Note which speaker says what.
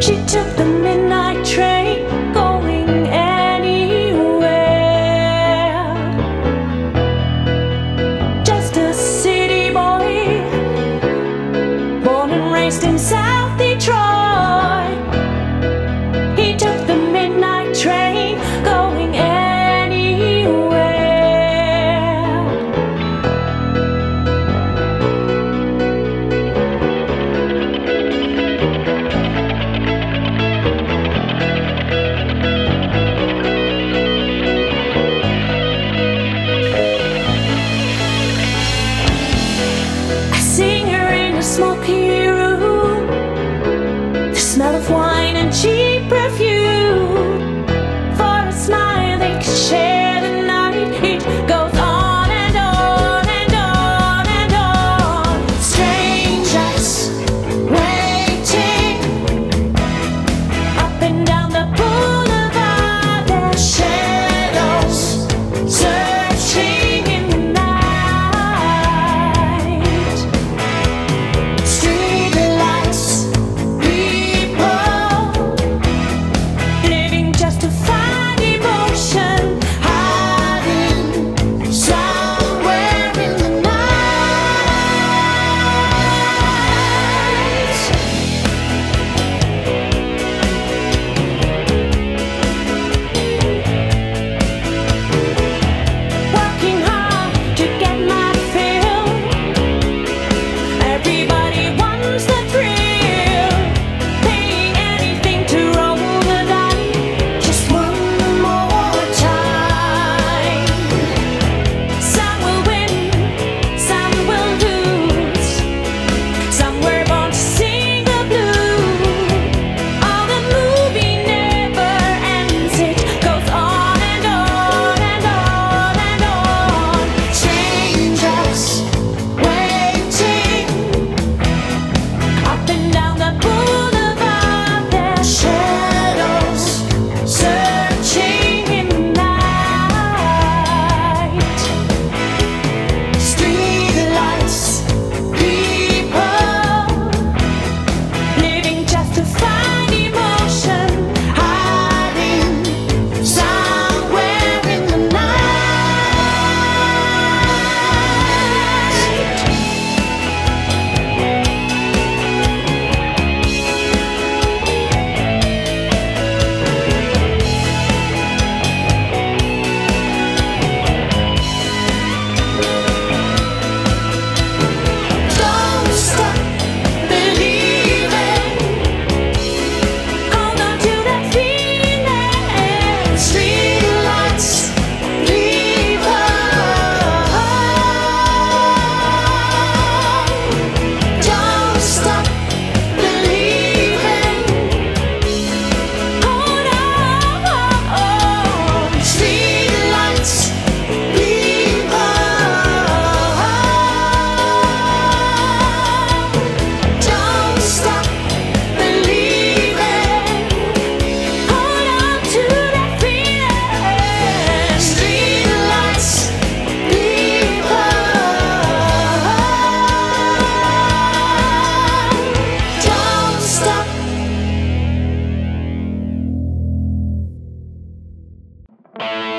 Speaker 1: She took smoke here. Bye.